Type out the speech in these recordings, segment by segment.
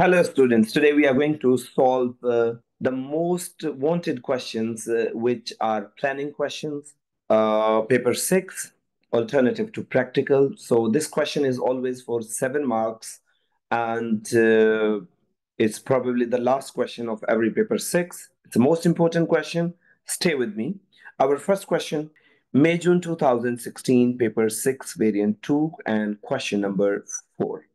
Hello students, today we are going to solve uh, the most wanted questions uh, which are planning questions, uh, paper 6, alternative to practical. So this question is always for 7 marks and uh, it's probably the last question of every paper 6. It's the most important question, stay with me. Our first question, May-June 2016, paper 6, variant 2 and question number 4.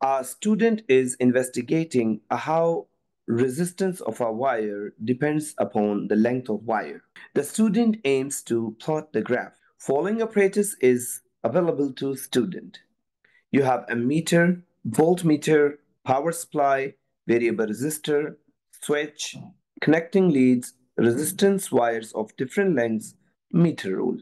Our student is investigating how resistance of a wire depends upon the length of wire. The student aims to plot the graph. Following apparatus is available to student. You have ammeter, voltmeter, power supply, variable resistor, switch, connecting leads, resistance wires of different lengths, meter rule.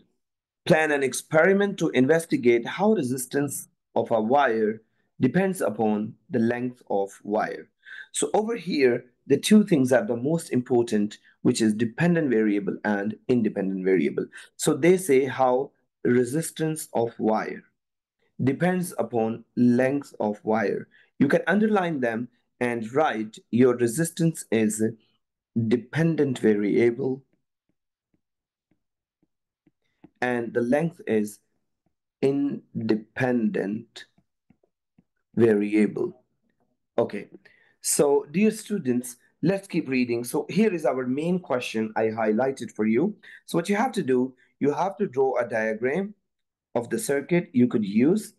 Plan an experiment to investigate how resistance of a wire depends upon the length of wire. So over here, the two things are the most important, which is dependent variable and independent variable. So they say how resistance of wire depends upon length of wire. You can underline them and write your resistance is dependent variable and the length is independent variable. Okay, so dear students, let's keep reading. So here is our main question I highlighted for you. So what you have to do, you have to draw a diagram of the circuit you could use,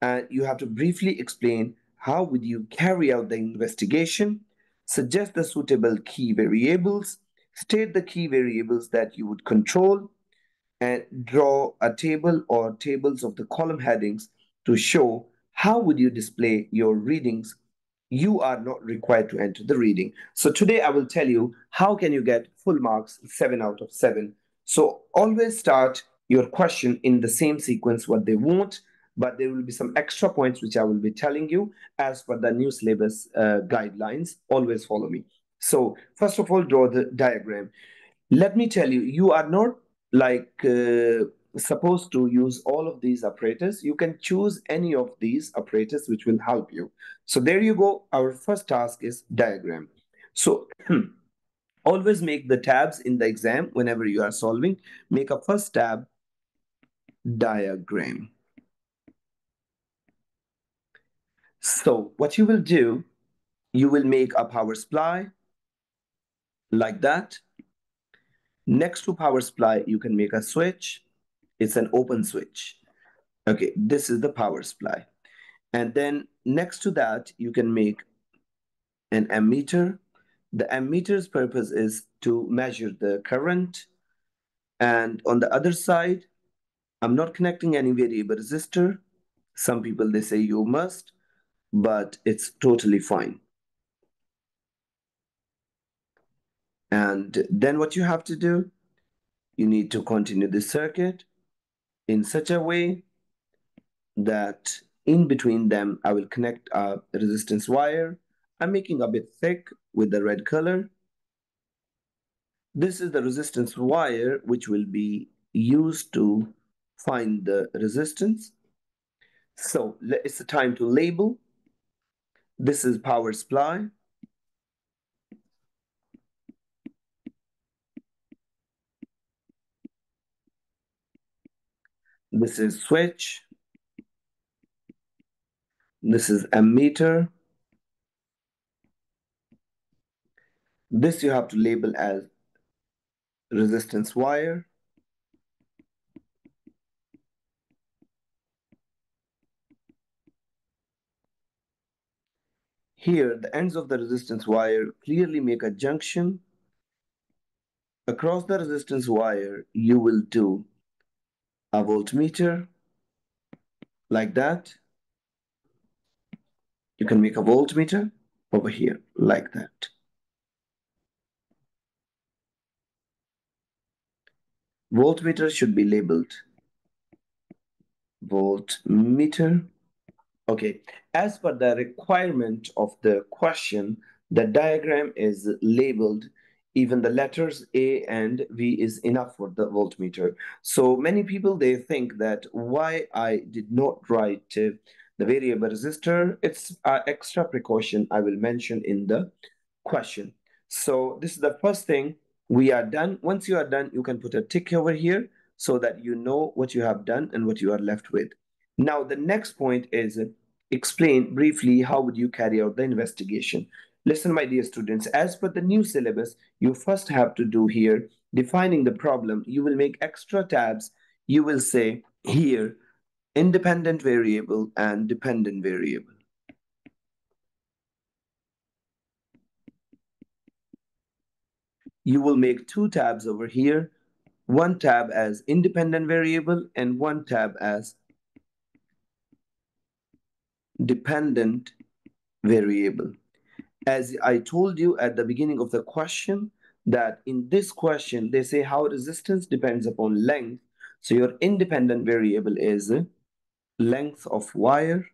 and you have to briefly explain how would you carry out the investigation, suggest the suitable key variables, state the key variables that you would control, and draw a table or tables of the column headings to show how would you display your readings? You are not required to enter the reading. So today I will tell you how can you get full marks, 7 out of 7. So always start your question in the same sequence what they want, but there will be some extra points which I will be telling you as per the new syllabus uh, guidelines. Always follow me. So first of all, draw the diagram. Let me tell you, you are not like uh, supposed to use all of these apparatus, you can choose any of these apparatus which will help you. So there you go. Our first task is diagram. So always make the tabs in the exam whenever you are solving. Make a first tab diagram. So what you will do, you will make a power supply like that. Next to power supply, you can make a switch it's an open switch. Okay, this is the power supply. And then next to that, you can make an ammeter. The ammeter's purpose is to measure the current. And on the other side, I'm not connecting any variable resistor. Some people, they say you must, but it's totally fine. And then what you have to do, you need to continue the circuit in such a way that in between them, I will connect a resistance wire. I'm making a bit thick with the red color. This is the resistance wire, which will be used to find the resistance. So it's the time to label. This is power supply. This is switch. This is ammeter. This you have to label as resistance wire. Here, the ends of the resistance wire clearly make a junction. Across the resistance wire, you will do a voltmeter like that. You can make a voltmeter over here like that. Voltmeter should be labeled voltmeter. Okay, as per the requirement of the question, the diagram is labeled even the letters A and V is enough for the voltmeter. So many people, they think that why I did not write uh, the variable resistor. It's an extra precaution I will mention in the question. So this is the first thing we are done. Once you are done, you can put a tick over here so that you know what you have done and what you are left with. Now, the next point is explain briefly how would you carry out the investigation. Listen, my dear students, as per the new syllabus, you first have to do here, defining the problem, you will make extra tabs. You will say here, independent variable and dependent variable. You will make two tabs over here, one tab as independent variable and one tab as dependent variable. As I told you at the beginning of the question, that in this question, they say how resistance depends upon length. So your independent variable is length of wire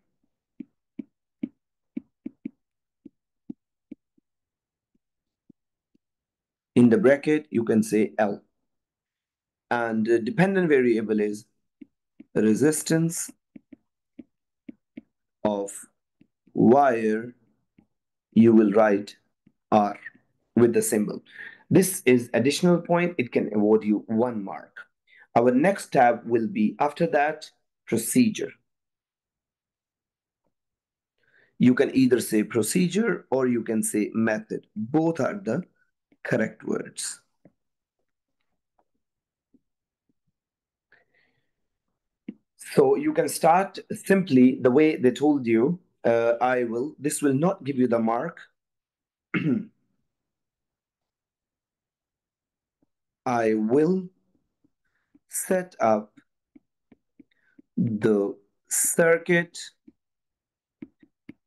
in the bracket, you can say L. And the dependent variable is resistance of wire, you will write R with the symbol. This is additional point. It can award you one mark. Our next tab will be after that, procedure. You can either say procedure or you can say method. Both are the correct words. So you can start simply the way they told you. Uh, I will, this will not give you the mark. I will set up the circuit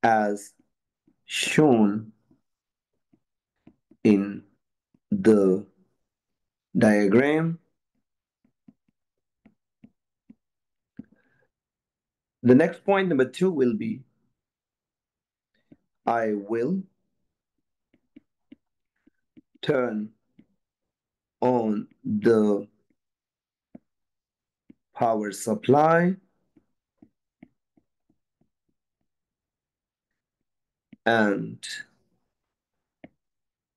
as shown in the diagram. The next point, number two, will be I will turn on the power supply and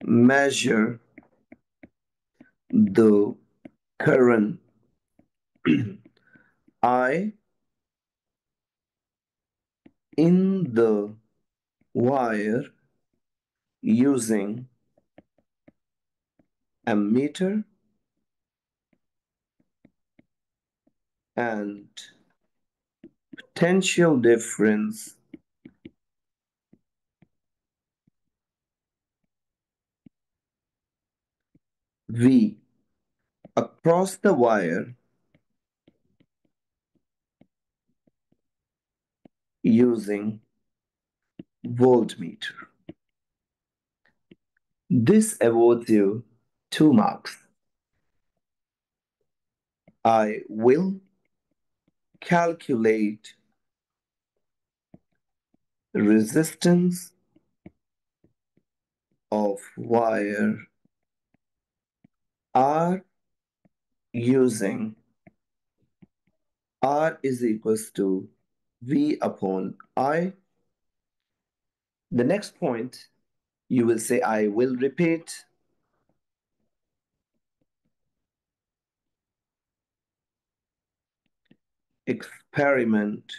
measure the current I in the wire using ammeter and potential difference V across the wire using voltmeter. This awards you two marks. I will calculate resistance of wire R using R is equals to V upon I. The next point, you will say, I will repeat. Experiment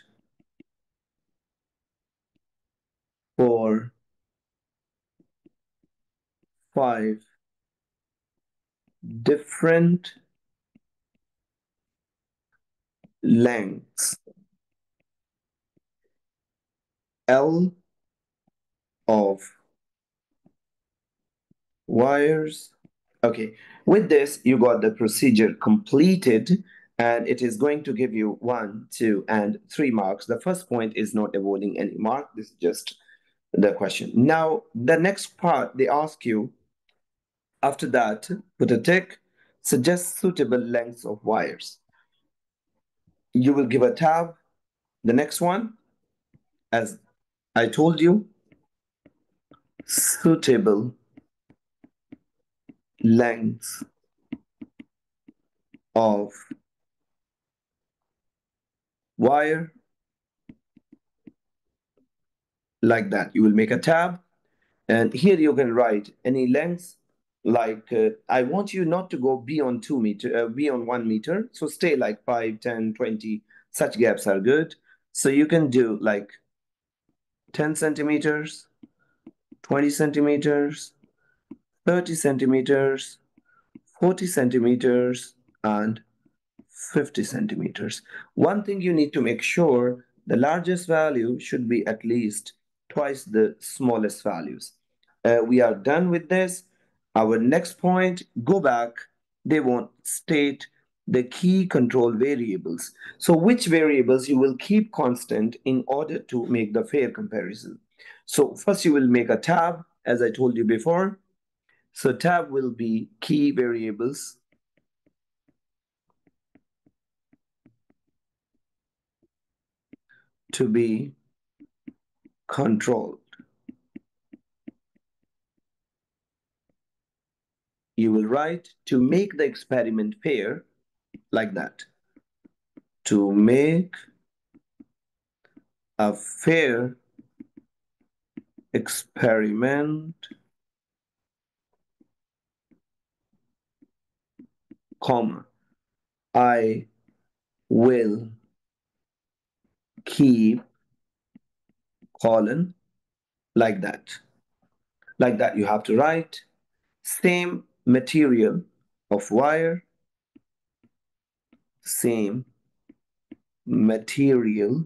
for five different lengths L of wires. Okay, with this, you got the procedure completed and it is going to give you one, two, and three marks. The first point is not awarding any mark. This is just the question. Now, the next part, they ask you, after that, put a tick, suggest suitable lengths of wires. You will give a tab. The next one, as I told you, suitable length of wire like that. You will make a tab and here you can write any length like uh, I want you not to go beyond two meter, uh, beyond one meter. So stay like 5, 10, 20, such gaps are good. So you can do like 10 centimeters, 20 centimeters, 30 centimeters, 40 centimeters, and 50 centimeters. One thing you need to make sure the largest value should be at least twice the smallest values. Uh, we are done with this. Our next point, go back. They want state the key control variables. So which variables you will keep constant in order to make the fair comparison. So first you will make a tab, as I told you before. So tab will be key variables. to be controlled. You will write to make the experiment fair like that. To make a fair experiment. Comma I will keep colon like that. Like that you have to write same material of wire same material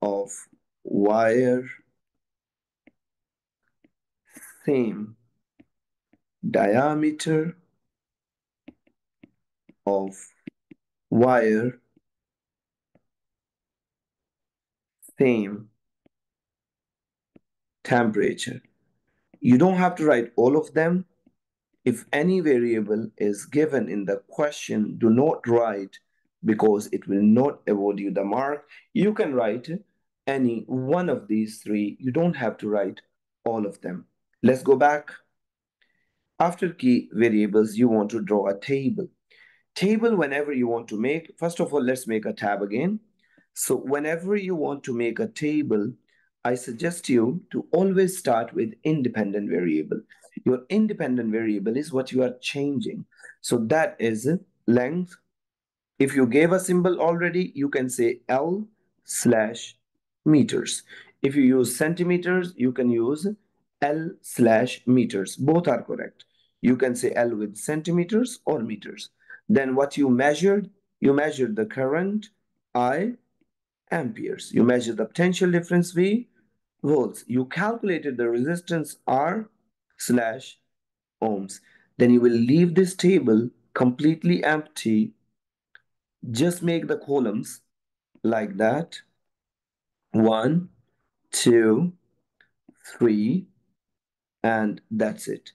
of wire same diameter of wire same temperature. You don't have to write all of them. If any variable is given in the question, do not write because it will not award you the mark. You can write any one of these three. You don't have to write all of them. Let's go back. After key variables, you want to draw a table. Table whenever you want to make, first of all, let's make a tab again. So whenever you want to make a table, I suggest you to always start with independent variable. Your independent variable is what you are changing. So that is length. If you gave a symbol already, you can say L slash meters. If you use centimeters, you can use L slash meters. Both are correct. You can say L with centimeters or meters. Then what you measured, you measured the current I amperes. You measured the potential difference V volts. You calculated the resistance R slash ohms. Then you will leave this table completely empty. Just make the columns like that. One, two, three, and that's it.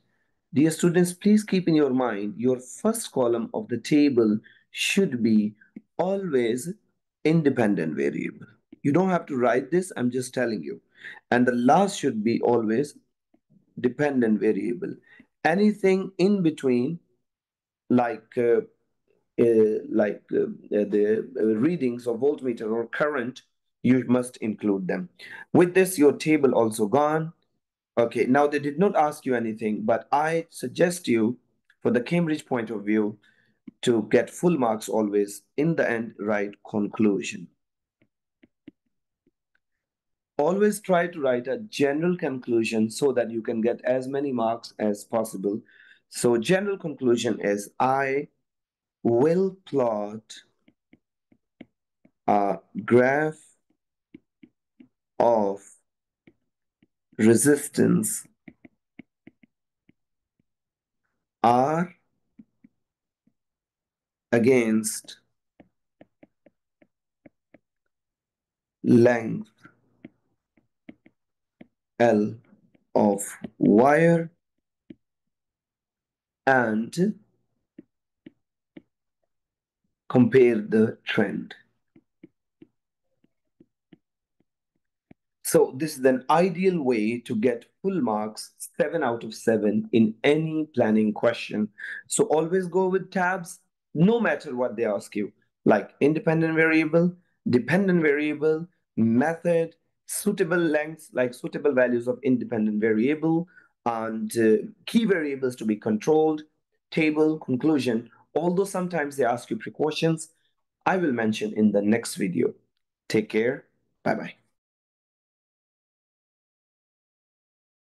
Dear students, please keep in your mind your first column of the table should be always independent variable. You don't have to write this, I'm just telling you. And the last should be always dependent variable. Anything in between, like uh, uh, like uh, the readings of voltmeter or current, you must include them. With this, your table also gone. Okay, now they did not ask you anything, but I suggest you, for the Cambridge point of view, to get full marks always, in the end, write conclusion. Always try to write a general conclusion so that you can get as many marks as possible. So general conclusion is I will plot a graph of resistance R against length L of wire and compare the trend. So this is an ideal way to get full marks, 7 out of 7 in any planning question. So always go with tabs no matter what they ask you, like independent variable, dependent variable, method, suitable lengths like suitable values of independent variable and uh, key variables to be controlled, table, conclusion, although sometimes they ask you precautions, I will mention in the next video. Take care. Bye-bye.